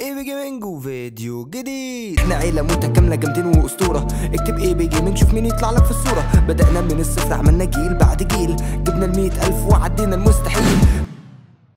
AB Gaming وفيديو جديد؟ إحنا عيلة متكاملة جامدين وأسطورة. اكتب AB Gaming شوف مين يطلع لك في الصورة. بدأنا من الصفر عملنا جيل بعد جيل. جبنا المية ألف وعدينا المستحيل.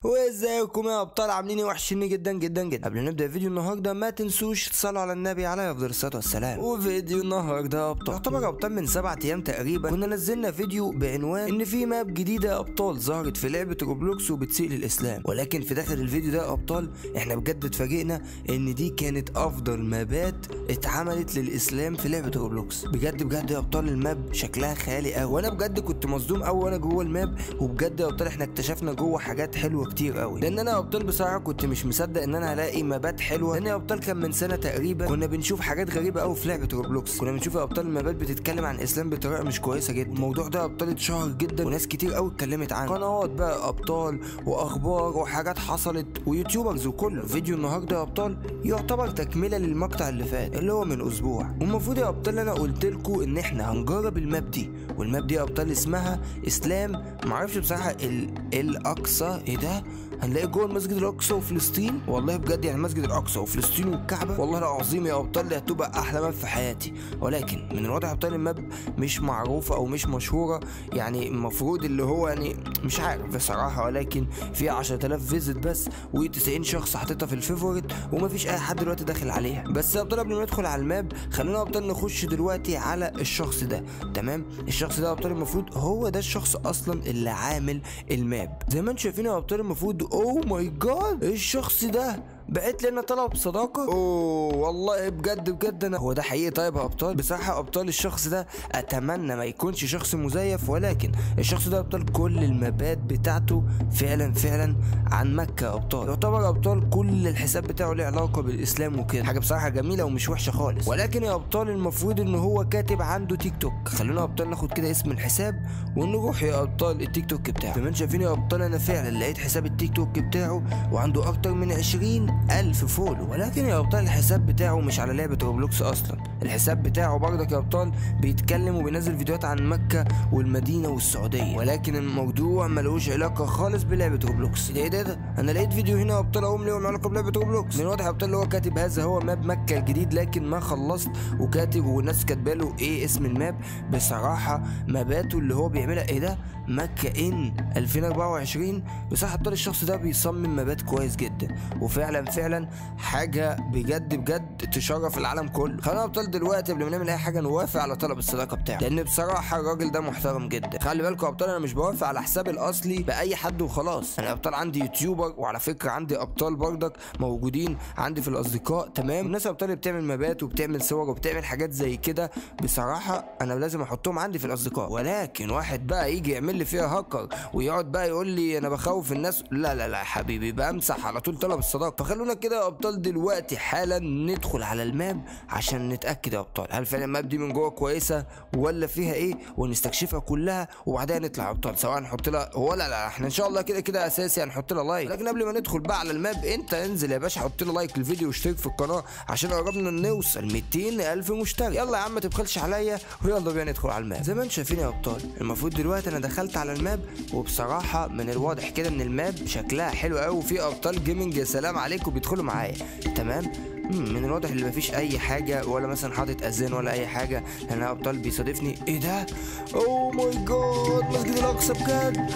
وازيكم يا أبطال؟ عاملين إيه؟ وحشيني جدا جدا جدا. قبل نبدأ فيديو النهارده ما تنسوش تصلوا على النبي عليه أفضل الصلاة والسلام. وفيديو النهارده يا أبطال. يعتبر أبطال من سبعة أيام تقريبا كنا نزلنا فيديو بعنوان إن في map جديدة يا أبطال ظهرت في لعبة روبلوكس وبتسيء للإسلام. ولكن في داخل الفيديو ده يا أبطال إحنا بجد اتفاجئنا إن دي كانت أفضل map ات اتعملت للإسلام في لعبة روبلوكس. بجد بجد يا أبطال ال map شكلها خيالي قوي وأنا بجد كنت مصدوم قوي وأنا جوه ال map. وبجد يا أبطال إحنا اكتشفنا جوه حاجات حلوة كتير قوي. لأن أنا يا أبطال بصراحة كنت مش مصدق إن أنا هلاقي map ات حلوة. لأن يا أبطال كان من سنة تقريبا كنا بنشوف حاجات غريبة قوي في لعبة روبلوكس. كنا بنشوف أبطال ال map ات بتتكلم عن الاسلام بطريقة مش كويسة جدا. الموضوع ده يا أبطال اتشهر جدا وناس كتير قوي اتكلمت عنه. قنوات بقى أبطال وأخبار وحاجات حصلت و YouTubers وكله فيديو النهارده يا أبطال يعتبر تكملة للمقطع اللي فات اللي هو من أسبوع. والمفروض يا أبطال أنا قلت لكم إن إحنا هنجرب ال map دي. وال map دي يا أبطال اسمها إسلام معرفش بصراحة ال... الأقصى إيه ده؟ هنلاقي جوه المسجد الأقصى وفلسطين؟ والله بجد يعني المسجد الأقصى وفلسطين والكعبة؟ والله العظيم يا أبطال هتبقى أحلى map في حياتي. ولكن من الواضح يا أبطال ال map مش معروفة أو مش مشهورة. يعني المفروض اللي هو يعني مش عارف بصراحة. ولكن في 10000 visit بس و90 شخص حاططها في ال favorite ومفيش أي حد دلوقتي داخل عليها. بس يا أبطال قبل ما ندخل على ال map خلينا يا أبطال نخش دلوقتي على الشخص ده. تمام؟ الشخص ده يا أبطال المفروض هو ده الشخص أصلا اللي عامل ال map. زي ما أنتم شايفين يا أبطال المفروض oh my God الشخص ده. بعت لنا طلب صداقة؟ oh والله بجد بجد أنا هو ده حقيقي؟ طيب يا أبطال؟ بصراحة أبطال الشخص ده أتمنى ما يكونش شخص مزيف ولكن الشخص ده أبطال كل ال map ات بتاعته فعلا فعلا عن يا أبطال. يعتبر أبطال كل الحساب بتاعه له علاقة بالإسلام وكده. حاجة بصراحة جميلة ومش وحشة خالص. ولكن يا أبطال المفروض إن هو كاتب عنده تيك توك. خلونا أبطال ناخد كده اسم الحساب ونروح يا أبطال التيك توك بتاعه. كمان شايفين يا أبطال أنا فعلا لقيت حساب التيك توك بتاعه وعنده أكتر من 20 ألف follow ولكن يا ابطال الحساب بتاعه مش على لعبة روبلوكس أصلا. الحساب بتاعه برضك يا ابطال بيتكلم وبينزل فيديوهات عن مكة والمدينة والسعودية. ولكن الموضوع ملوش علاقة خالص بلعبة روبلوكس. إيه ده, ده؟ أنا لقيت فيديو هنا يا ابطال أقوم ليهم علاقة بلعبة روبلوكس. من واضح يا ابطال اللي هو كاتب هذا هو map مكة الجديد لكن ما خلصت وكاتب والناس كاتباله إيه اسم ال map. بصراحة map اته اللي هو بيعملها إيه ده؟ مكة in 2024 بصراحة ابطال الشخص ده بيصمم map ات كويس جدا. وفعلا فعلا حاجة بجد بجد تشرف العالم كله. خلينا ابطال دلوقتي قبل ما نعمل أي حاجة نوافق على طلب الصداقة بتاعه. لأن بصراحة الراجل ده محترم جدا. خلي بالكم يا أبطال أنا مش بوافق على حسابي الأصلي بأي حد وخلاص. أنا أبطال عندي يوتيوبر وعلى فكرة عندي أبطال برضك موجودين عندي في الأصدقاء تمام؟ الناس أبطال بتعمل مابات وبتعمل صور وبتعمل حاجات زي كده. بصراحة أنا لازم أحطهم عندي في الأصدقاء. ولكن واحد بقى يجي يعمل لي فيها هاكر ويقعد بقى يقول لي أنا بخوف الناس لا لا لا يا حبيبي بمسح على طول طلب الصداقة. فخلونا كده يا أبطال دلوقتي حالا ندخل على ال map عشان نتأكد يا أبطال. هل فعلا ال map دي من جوه كويسة ولا فيها إيه؟ ونستكشفها كلها وبعدها نطلع يا أبطال. سواء نحط لها هو لا إحنا إن شاء الله كده كده أساسي هنحط لها like لكن قبل ما ندخل بقى على ال map أنت انزل يا باشا حط لها like للفيديو واشترك في القناة عشان قربنا نوصل 200 ألف مشترك. يلا يا عم ما تبخلش عليا. ويلا بينا ندخل على ال map. زي ما أنتم شايفين يا أبطال المفروض دلوقتي أنا دخلت على ال map وبصراحة من الواضح كده إن ال map شكلها حلو قوي وفي أبطال gaming يا سلام عليكم بيدخلوا معايا. تمام؟ من الواضح اللي مفيش أي حاجة ولا مثلا حاطط أذان ولا أي حاجة لأن أبطال بيصادفني. إيه ده؟ oh my god مسجد الأقصى بجد.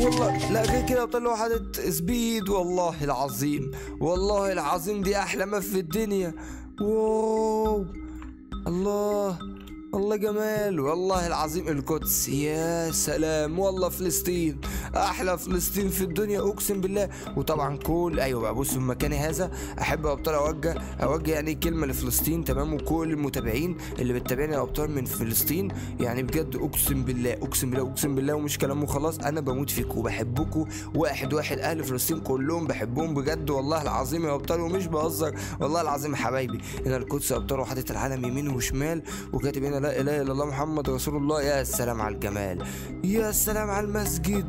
والله لا غير كده أبطال هو حاطط speed. والله العظيم والله العظيم دي أحلى map في الدنيا. واو الله. الله جمال والله العظيم القدس يا سلام والله فلسطين أحلى فلسطين في الدنيا أقسم بالله. وطبعا كل أيوه بقى بصوا مكاني هذا أحب أبطال أوجه أوجه يعني كلمة لفلسطين تمام؟ وكل المتابعين اللي بتتابعني يا أبطال من فلسطين يعني بجد أقسم بالله أقسم بالله أقسم بالله ومش كلام وخلاص. أنا بموت فيكم وبحبكم واحد واحد أهل فلسطين كلهم بحبهم بجد والله العظيم يا أبطال. ومش بهزر والله العظيم يا حبايبي هنا القدس يا أبطال وحاطط العلم يمين وشمال وكاتب هنا لا إله إلا الله محمد رسول الله. يا سلام على الجمال. يا سلام على المسجد.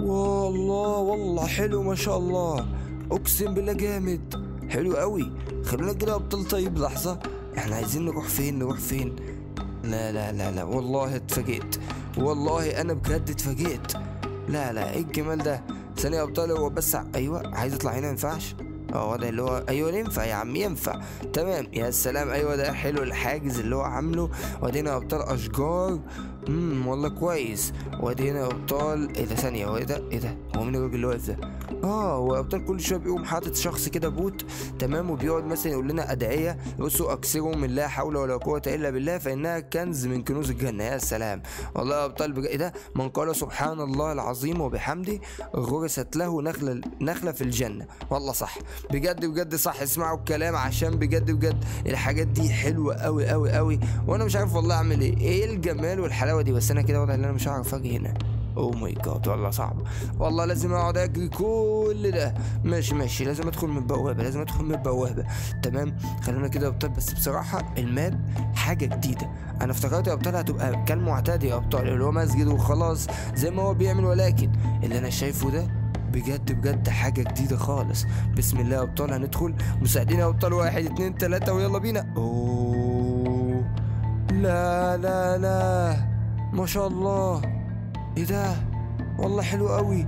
والله والله حلو ما شاء الله. أقسم بالله جامد. حلو قوي خلونا كده أبطال. طيب لحظة. إحنا عايزين نروح فين؟ نروح فين؟ لا لا لا لا. والله اتفاجئت. والله أنا بجد اتفاجئت. لا لا. إيه الجمال ده؟ ثانية يا أبطال. هو بس أيوه عايز اطلع هنا ما ينفعش. آه واضح اللي هو أيوه ينفع يا عم ينفع. تمام يا سلام. أيوه ده حلو. الحاجز اللي هو عامله. وادينا أبطال أشجار. امم والله كويس. وادينا يا أبطال. إيه ده؟ ثانية هو إيه ده؟ إيه ده؟ هو مين الراجل اللي واقف ده؟ آه هو أبطال كل شوية بيقوم حاطط شخص كده بوت تمام؟ وبيقعد مثلا يقول لنا أدعية. بصوا اكثروا من لا حول ولا قوة إلا بالله فإنها كنز من كنوز الجنة. يا سلام. والله يا أبطال بجد. إيه ده؟ من قال سبحان الله العظيم وبحمده غرست له نخلة نخلة في الجنة. والله صح. بجد بجد صح. اسمعوا الكلام عشان بجد بجد الحاجات دي حلوة قوي قوي قوي وأنا مش عارف والله أعمل إيه. إيه الجمال والحلاوة دي بس أنا كده واضح إن أنا مش هعرف أجي هنا. oh my god والله صعب. والله لازم أقعد أجري كل ده. ماشي ماشي. لازم أدخل من البوابة لازم أدخل من البوابة. تمام؟ خلينا كده يا أبطال. بس بصراحة ال map حاجة جديدة. أنا افتكرت يا أبطال هتبقى كالمعتاد يا أبطال اللي هو مسجد وخلاص زي ما هو بيعمل. ولكن اللي أنا شايفه ده بجد بجد حاجة جديدة خالص. بسم الله يا أبطال. هندخل. مساعدين يا أبطال. واحد اتنين تلاتة ويلا بينا. أوه. لا لا لا. ما شاء الله. إيه ده؟ والله حلو قوي.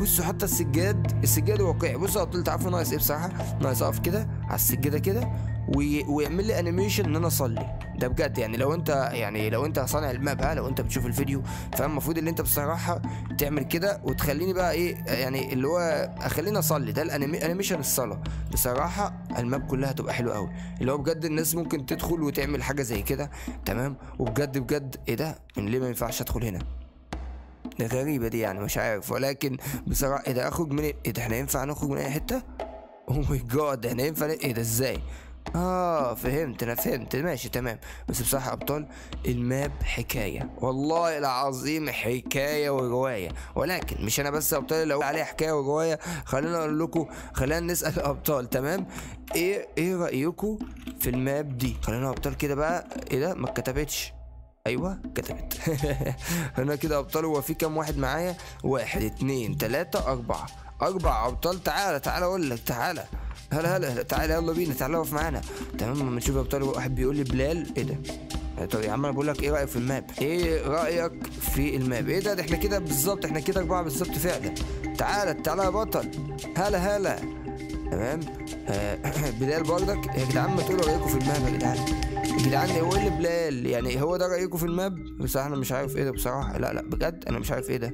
بصوا حتى السجاد السجاد واقعي. بصوا ابطال تعرفوا ناقص إيه بصراحة؟ ناقص اقف كده على السجادة كده وي- ويعمل لي animation إن أنا أصلي. ده بجد يعني لو انت يعني لو انت صانع ال map ها لو انت بتشوف الفيديو فالمفروض ان انت بصراحه تعمل كده وتخليني بقى إيه يعني اللي هو اخليني اصلي. ده ال animation الصلاة. بصراحة ال map كلها هتبقى حلوة قوي اللي هو بجد الناس ممكن تدخل وتعمل حاجة زي كده تمام؟ وبجد بجد إيه ده؟ من ليه ما ينفعش ادخل هنا؟ غريبة دي يعني مش عارف. ولكن بصراحة إيه ده أخرج من إيه؟ ده إحنا ينفع نخرج من أي حتة؟ oh my god إحنا ينفع إيه ده إزاي؟ آه فهمت أنا فهمت ماشي تمام. بس بصراحة يا أبطال ال map حكاية. والله العظيم حكاية ورواية ولكن مش أنا بس يا أبطال اللي أقول عليها حكاية ورواية خلينا أقول لكم خلينا نسأل الابطال تمام؟ إيه إيه رأيكم في ال map دي؟ خلينا أبطال كده بقى. إيه ده؟ ما اتكتبتش. أيوه كتبت هنا كده أبطال. هو في كام واحد معايا؟ واحد اتنين تلاتة أربعة. أربع أبطال. تعالى تعالى أقول لك تعالى. هلا هلا تعالى يلا بينا تعالى اقف معانا. تمام لما نشوف أبطال واحد بيقول لي بلال إيه ده؟ طب يا عم أنا بقول لك إيه رأيك في ال map؟ إيه رأيك في ال map؟ إيه ده, ده إحنا كده بالظبط إحنا كده أربعة بالظبط فعلا. تعالى تعالى يا بطل. هلا هلا. تمام؟ آه بلال برضك. يا جدعان ما تقولوا رأيكم في ال map يا جدعان. يا جدعان هو إيه اللي بلال؟ يعني هو ده رأيكم في الماب؟ بس أنا مش عارف إيه ده بصراحة. لا لا بجد أنا مش عارف إيه ده.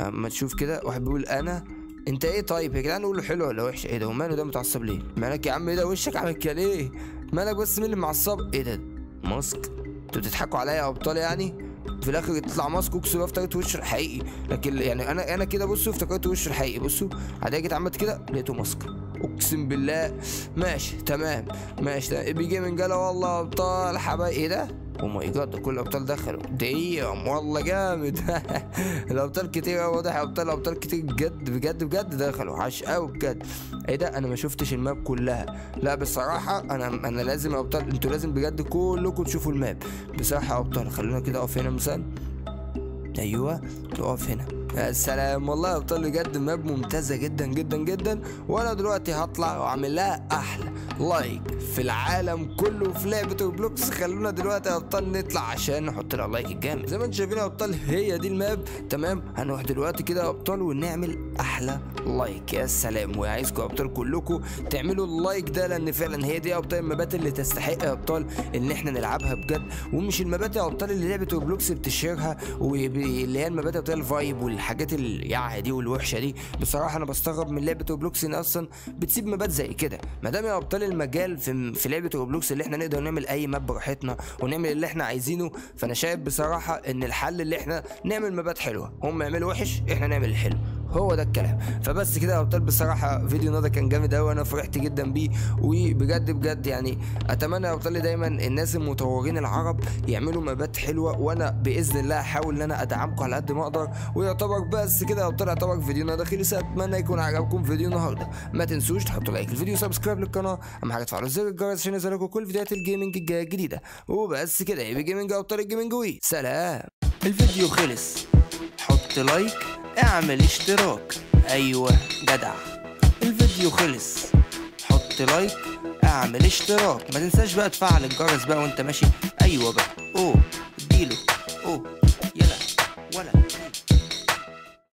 اما تشوف كده واحد بيقول أنا انت إيه طيب؟ يا جدعان قول له حلو ولا وحش؟ إيه ده؟ وماله ده متعصب ليه؟ مالك يا عم؟ إيه ده؟ وشك عامل كده ليه؟ مالك بس؟ مين اللي معصب؟ إيه ده؟ ماسك. أنتوا بتضحكوا عليا يا أبطال يعني؟ في الآخر يطلع ماسك اقسم بالله افتكرت وشه الحقيقي. لكن يعني أنا أنا كده بصوا افتكرت وشه الحقيقي. بصوا بعدين جيت عملت كده؟ لقيته ماسك. أقسم بالله. ماشي تمام. ماشي تمام بي gaming قال والله أبطال. حبايبي إيه ده؟ my god كل الأبطال دخلوا. دقيقة والله جامد. الأبطال كتير أوي واضح أبطال أبطال كتير بجد بجد بجد دخلوا. عاش قوي بجد. إيه ده؟ أنا ما شفتش ال map كلها. لا بصراحة أنا أنا لازم أبطال أنتوا لازم بجد كلكم تشوفوا ال map. بصراحة يا أبطال خلونا كده أقف هنا مثلا. أيوه نقف هنا. يا سلام والله يا ابطال بجد map ممتازة جدا جدا جدا. وأنا دلوقتي هطلع واعمل لها أحلى. like في العالم كله في لعبة روبلوكس خلونا دلوقتي يا ابطال نطلع عشان نحط لها like الجامد زي ما أنتم شايفين يا ابطال هي دي ال map. تمام هنروح دلوقتي كده يا ابطال ونعمل أحلى like يا سلام. وعايزكم يا أبطال كلكم. تعملوا ال like ده لأن فعلا هي دي أبطال المبات اللي تستحق يا أبطال إن إحنا نلعبها بجد. ومش المبات يا أبطال اللي لعبه روبلوكس بتشيرها واللي هي المبات أبطال ال vibe والحاجات اليعه دي والوحشة دي. بصراحة أنا بستغرب من لعبة روبلوكس إن أصلا بتسيب مبات زي كده. ما دام يا أبطال المجال في في لعبة روبلوكس اللي إحنا نقدر نعمل أي map براحتنا ونعمل اللي إحنا عايزينه فأنا شايف بصراحة إن الحل اللي إحنا نعمل مبات حلوة. هم يعملوا وحش إحنا نعمل الحلو. هو ده الكلام. فبس كده يا ابطال بصراحة فيديو النهارده كان جامد قوي وأنا فرحت جدا بيه. وبجد بجد يعني أتمنى يا ابطال دايما الناس المطورين العرب يعملوا مابات حلوة وأنا بإذن الله هحاول إن أنا أدعمكم على قد ما أقدر. ويعتبر بس كده يا ابطال يعتبر فيديو النهارده خلص. أتمنى يكون عجبكم فيديو النهارده. ما تنسوش تحطوا like الفيديو subscribe للقناة. أهم حاجة تفعلوا زر الجرس عشان يظهرلكم كل فيديوهات ال gaming الجديدة. وبس كده يبقى gaming ابطال ال gaming وي سلام. الفيديو خلص. حط like. اعمل اشتراك. أيوه جدع. الفيديو خلص. حط like اعمل اشتراك. ما تنساش بقى تفعل الجرس بقى وانت ماشي. أيوه بقى. أوه اديله. أوه يلا. ولا.